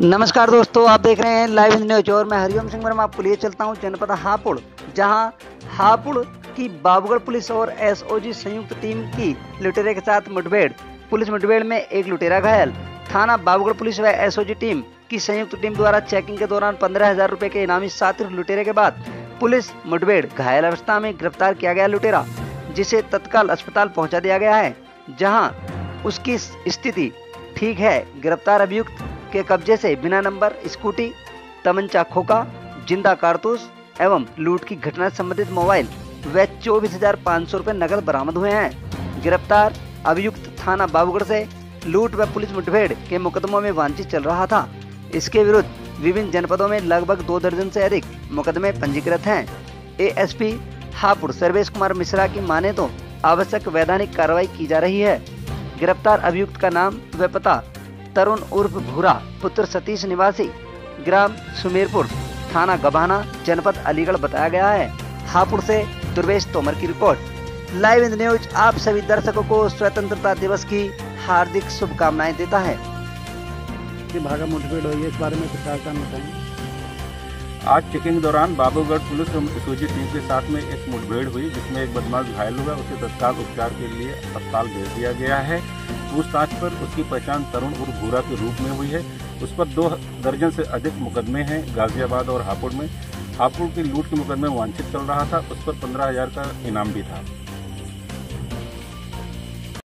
नमस्कार दोस्तों, आप देख रहे हैं लाइव न्यूज़ और मैं हरिओम सिंह वर्मा आपको लिए चलता हूँ जनपद हापुड़, जहाँ हापुड़ की बाबूगढ़ पुलिस और एसओजी संयुक्त टीम की लुटेरे के साथ मुठभेड़। पुलिस मुठभेड़ में एक लुटेरा घायल। थाना बाबूगढ़ पुलिस व एसओजी टीम की संयुक्त टीम द्वारा चेकिंग के दौरान पंद्रह हज़ार रूपए के इनामी सात लुटेरे के बाद पुलिस मुठभेड़ घायल अवस्था में गिरफ़्तार किया गया लुटेरा, जिसे तत्काल अस्पताल पहुँचा दिया गया है, जहाँ उसकी स्थिति ठीक है। गिरफ़्तार अभियुक्त के कब्जे से बिना नंबर, स्कूटी, तमंचा खोका ज़िंदा कारतूस एवं लूट की घटना संबंधित मोबाइल व चौबीस हज़ार पाँच सौ रूपए नकद बरामद हुए हैं। गिरफ़्तार अभियुक्त थाना बाबूगढ़ से लूट व पुलिस मुठभेड़ के मुकदमों में वांछित चल रहा था। इसके विरुद्ध विभिन्न जनपदों में लगभग दो दर्जन से अधिक मुकदमे पंजीकृत हैं। एएसपी हापुड़ सर्वेश कुमार मिश्रा की माने तो आवश्यक वैधानिक कार्रवाई की जा रही है। गिरफ़्तार अभियुक्त का नाम व पता तरुण उर्फ़ भूरा पुत्र सतीश निवासी ग्राम सुमेरपुर थाना गबाना जनपद अलीगढ़ बताया गया है। हापुड़ से दुर्वेश तोमर की रिपोर्ट। लाइव इन न्यूज़ आप सभी दर्शकों को स्वतंत्रता दिवस की हार्दिक शुभकामनाएँ देता है। भागा मुठभेड़ हुई है इस बारे में कुछ बताएँ आज चेकिंग दौरान बाबूगढ़ पुलिस और एसओजी टीम के साथ में एक मुठभेड़ हुई जिसमें एक बदमाश घायल हुआ उसे तत्काल उपचार के लिए अस्पताल भेज दिया गया है। पूछताछ पर उसकी पहचान तरुण उर्फ़ भूरा के रूप में हुई है। उस पर दो दर्जन से अधिक मुकदमे हैं गाजियाबाद और हापुड़ में। हापुड़ की लूट के मुकदमे वांछित चल रहा था, उस पर पंद्रह हज़ार का इनाम भी था।